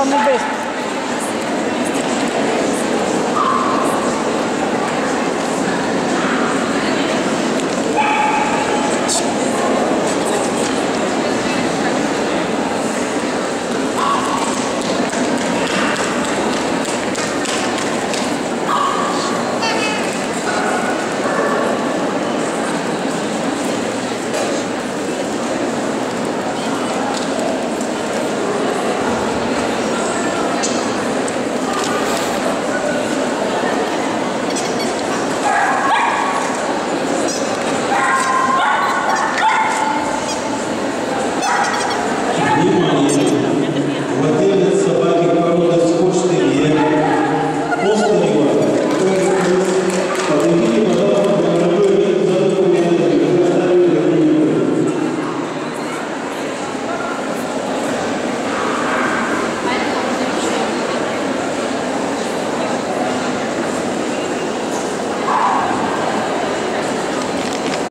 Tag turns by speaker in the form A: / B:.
A: Doamne iubesc!